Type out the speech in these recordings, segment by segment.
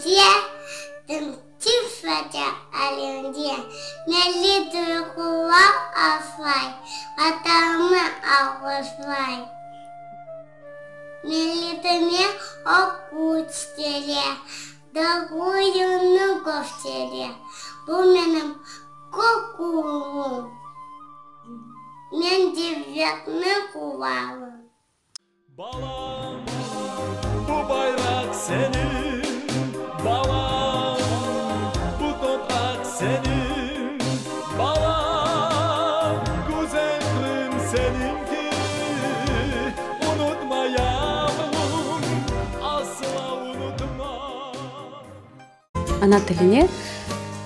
Тимфеде, тимфеде алюнде, мели духуа афай, атамы ауышвай. Мелитыме окучтере, дагую нуговтере, bu benim kokum. Мен девятны кувалım. Balam ана тіліне ә,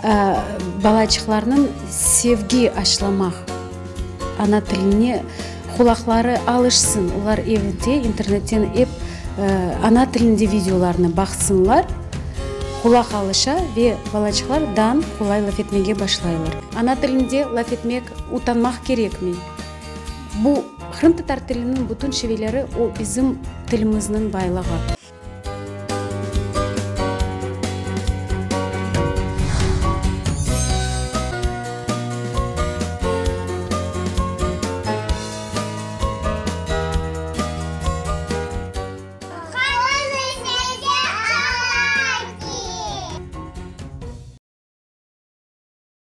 э, балачықларның севги ашламақ ана тіліне құлақлары алышсын. Олар евінде интернеттен еп ә, э, ана тілінде видеоларны бақсынлар құлақ алыша ве балачықлар дан құлай лафетмеге башылайлар ана тілінде лафетмек утанмақ керек мен бұл қырым татар тілінің бүтін шевелері ол біздің тіліміздің байлығы